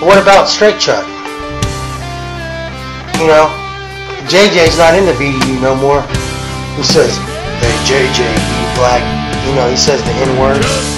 What about Straight Chuck? You know, JJ's not in the BDU no more. He says, hey JJ, you black, you know, he says the N word.